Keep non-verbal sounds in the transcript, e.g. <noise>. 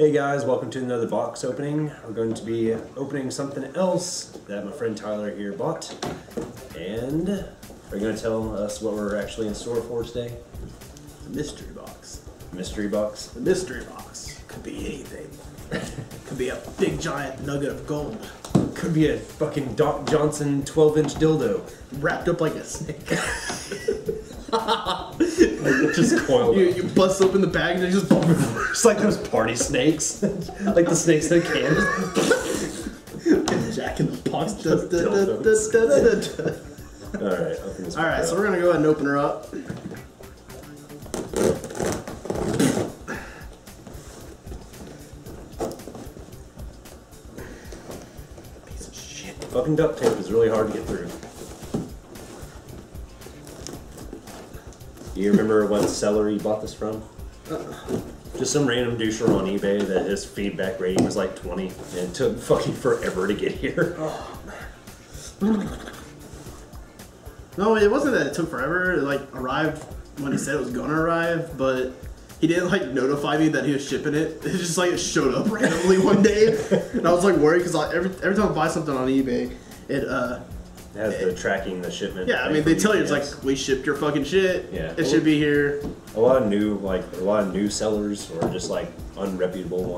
Hey guys, welcome to another box opening. We're going to be opening something else that my friend Tyler here bought. And are you going to tell us what we're actually in store for today? The mystery box. Mystery box. The mystery box could be anything. <laughs> could be a big giant nugget of gold Could be a fucking Doc Johnson 12 inch dildo. wrapped up like a snake. <laughs> <laughs> Just coiled you, you bust open the bag and it just It's like those party snakes. <laughs> like the snakes in the can. Jack in the box. Da, da, da. all right. All right. so we're gonna go ahead and open her up. Piece of shit. Fucking duct tape is really hard to get through. You remember what seller you bought this from? Just some random doucher on eBay that his feedback rating was like 20 and it took fucking forever to get here. No, it wasn't that it took forever. It like arrived when he said it was gonna arrive, but he didn't like notify me that he was shipping it. It just like it showed up randomly one day, and I was like worried because like, every every time I buy something on eBay, it uh It has the tracking the shipment. yeah, I mean they tell you it's like we shipped your fucking shit. Yeah. it should be here. a lot of new like a lot of new sellers or just like unreputable ones.